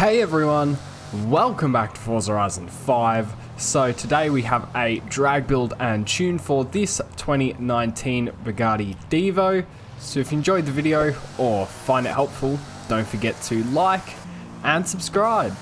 Hey everyone, welcome back to Forza Horizon 5. So today we have a drag build and tune for this 2019 Bugatti Divo. So if you enjoyed the video or find it helpful, don't forget to like and subscribe.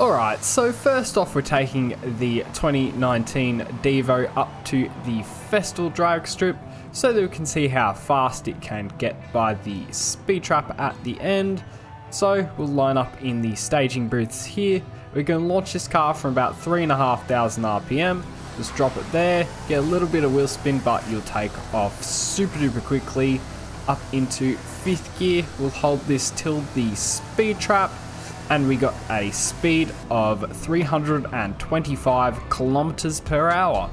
Alright, so first off we're taking the 2019 Divo up to the Festival drag strip so that we can see how fast it can get by the speed trap at the end. So we'll line up in the staging booths here. We're going to launch this car from about 3,500 RPM. Just drop it there, get a little bit of wheel spin, but you'll take off super duper quickly. Up into fifth gear, we'll hold this till the speed trap, and we got a speed of 325 kilometers per hour.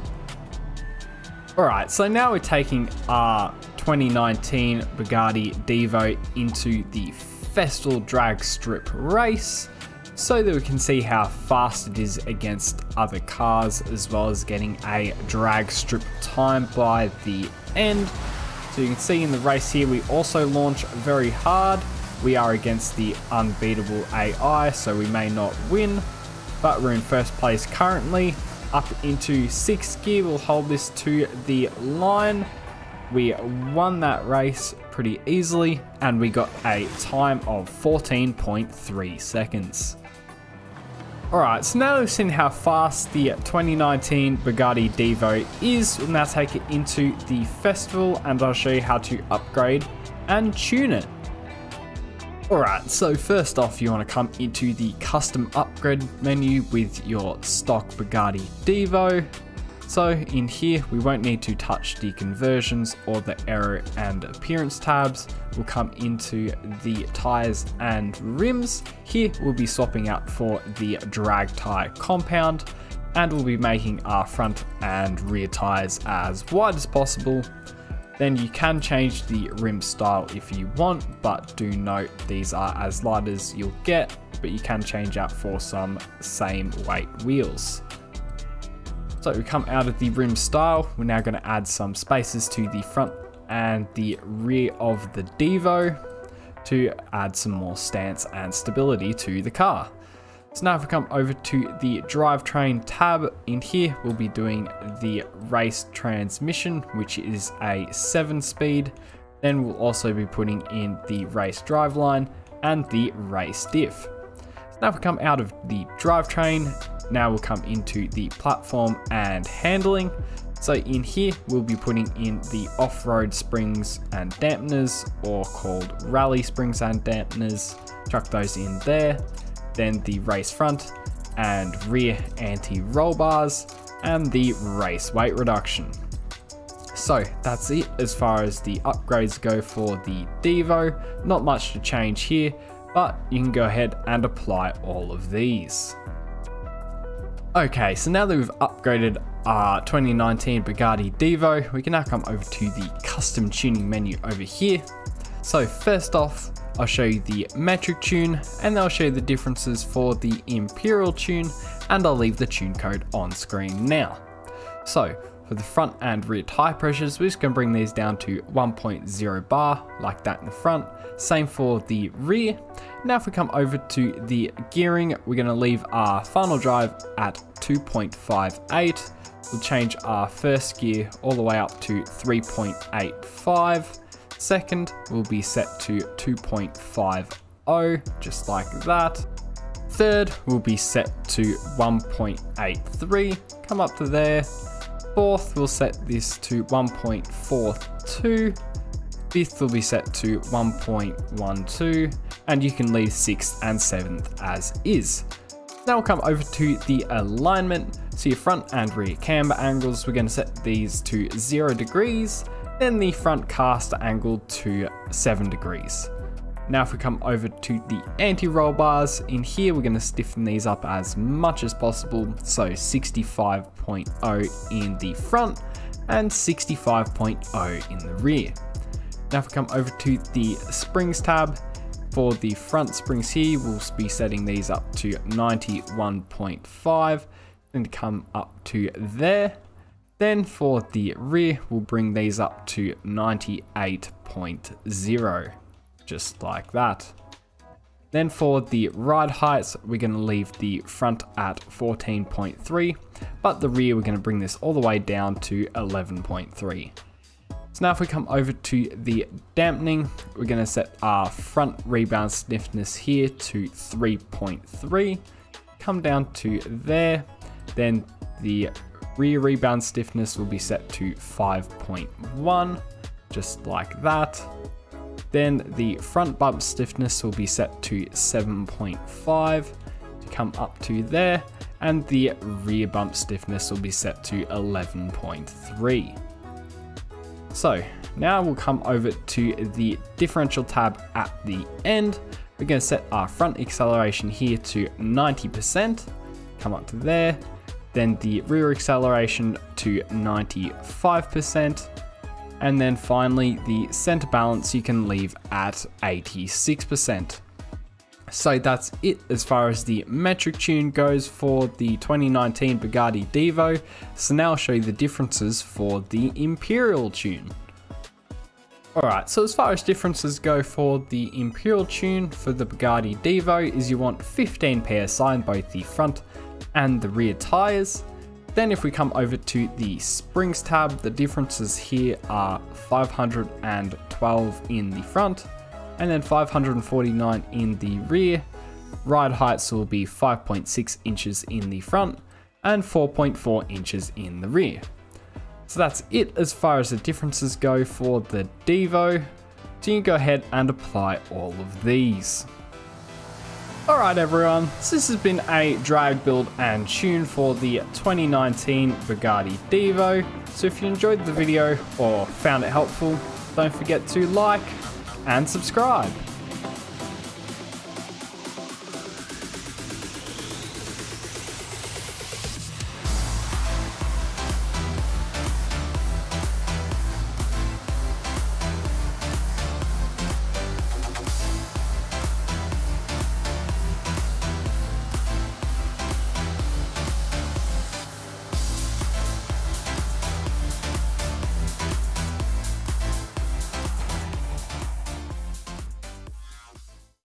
Alright, so now we're taking our 2019 Bugatti Divo into the Festival Drag Strip race so that we can see how fast it is against other cars as well as getting a drag strip time by the end. So you can see in the race here we also launch very hard. We are against the unbeatable AI so we may not win but we're in first place currently up into sixth gear. We'll hold this to the line. We won that race pretty easily and we got a time of 14.3 seconds. Alright, so now we've seen how fast the 2019 Bugatti Divo is, we'll now take it into the festival and I'll show you how to upgrade and tune it. Alright, so first off you want to come into the custom upgrade menu with your stock Bugatti Divo. So in here we won't need to touch the conversions or the aero and appearance tabs. We'll come into the tyres and rims. Here we'll be swapping out for the drag tyre compound and we'll be making our front and rear tyres as wide as possible then you can change the rim style if you want, but do note these are as light as you'll get, but you can change out for some same weight wheels. So we come out of the rim style, we're now going to add some spaces to the front and the rear of the Divo to add some more stance and stability to the car. So now if we come over to the drivetrain tab, in here we'll be doing the race transmission, which is a 7 speed. Then we'll also be putting in the race driveline and the race diff. So now if we come out of the drivetrain, now we'll come into the platform and handling. So in here, we'll be putting in the off-road springs and dampeners, or called rally springs and dampeners. Chuck those in there then the race front and rear anti-roll bars, and the race weight reduction. So that's it as far as the upgrades go for the Divo, Not much to change here, but you can go ahead and apply all of these. Okay, so now that we've upgraded our 2019 Bugatti Divo, we can now come over to the custom tuning menu over here. So first off, I'll show you the metric tune and I'll show you the differences for the imperial tune and I'll leave the tune code on screen now. So for the front and rear tire pressures, we're just going to bring these down to 1.0 bar like that in the front. Same for the rear. Now if we come over to the gearing, we're going to leave our final drive at 2.58. We'll change our first gear all the way up to 3.85 Second will be set to 2.50, just like that. Third will be set to 1.83, come up to there. Fourth, we'll set this to 1.42. Fifth will be set to 1.12, and you can leave sixth and seventh as is. Now we'll come over to the alignment. So your front and rear camber angles, we're going to set these to 0 degrees then the front caster angle to 7 degrees. Now if we come over to the anti-roll bars, in here we're going to stiffen these up as much as possible, so 65.0 in the front and 65.0 in the rear. Now if we come over to the springs tab, for the front springs here, we'll be setting these up to 91.5, and come up to there, then for the rear, we'll bring these up to 98.0, just like that. Then for the ride heights, we're going to leave the front at 14.3, but the rear we're going to bring this all the way down to 11.3. So now if we come over to the dampening, we're going to set our front rebound stiffness here to 3.3, come down to there, then the rear rebound stiffness will be set to 5.1, just like that. Then the front bump stiffness will be set to 7.5 to come up to there, and the rear bump stiffness will be set to 11.3. So now we'll come over to the differential tab at the end. We're going to set our front acceleration here to 90%, come up to there, then the rear acceleration to 95%, and then finally, the center balance you can leave at 86%. So that's it as far as the metric tune goes for the 2019 Bugatti Divo. So now I'll show you the differences for the Imperial tune. Alright, so as far as differences go for the Imperial tune for the Bugatti Divo is you want 15 PSI in both the front and the rear tyres. Then if we come over to the springs tab, the differences here are 512 in the front and then 549 in the rear. Ride heights will be 5.6 inches in the front and 4.4 inches in the rear. So that's it as far as the differences go for the Divo. So you can go ahead and apply all of these. Alright everyone, so this has been a drag build and tune for the 2019 Bugatti Divo. So if you enjoyed the video or found it helpful, don't forget to like and subscribe.